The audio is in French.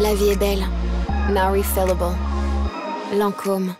La vie est belle, Marie refillable. Lancôme.